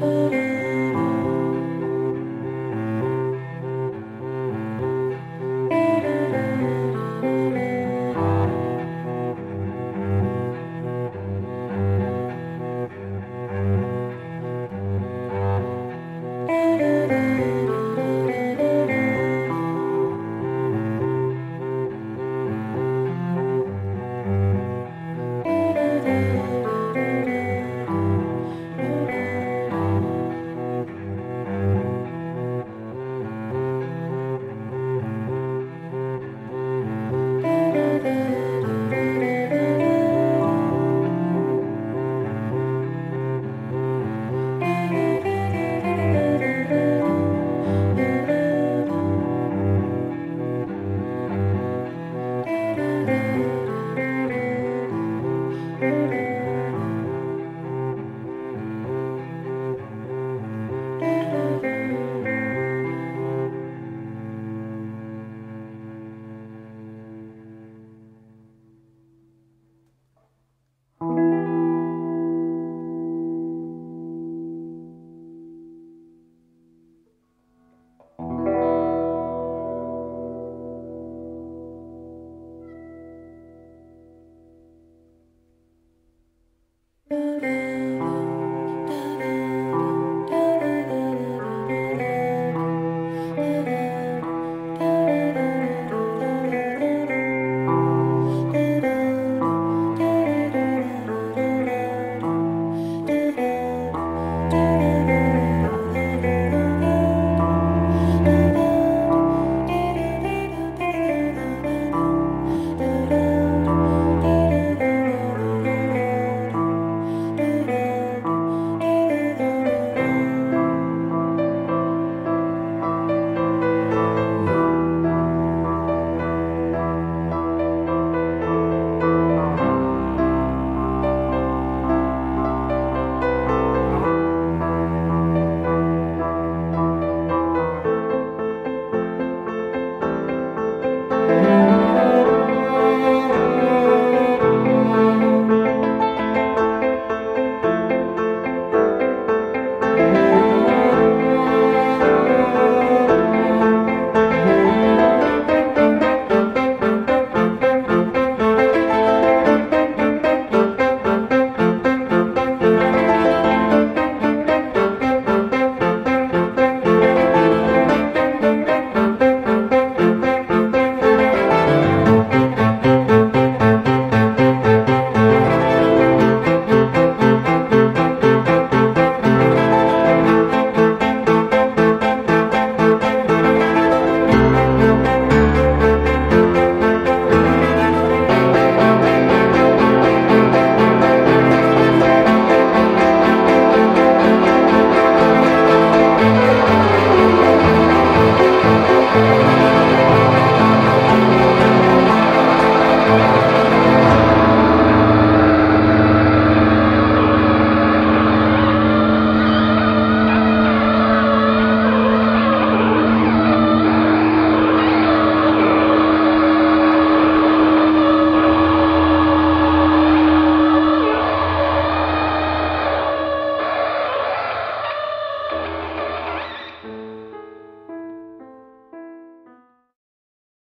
Oh